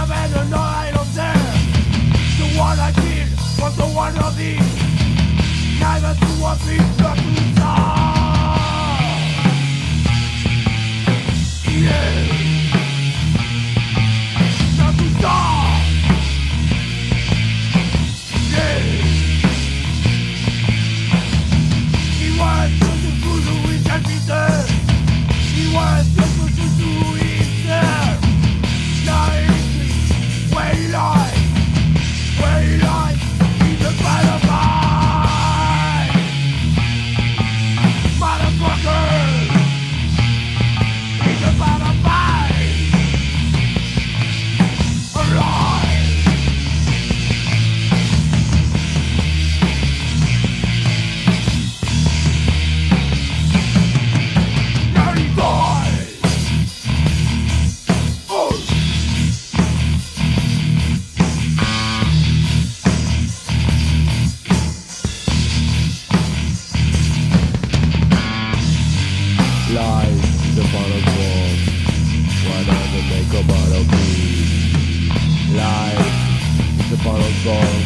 seven and them. The one I killed was the one of these. Neither. Bottle gone.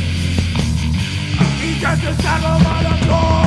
He just a saddle the floor.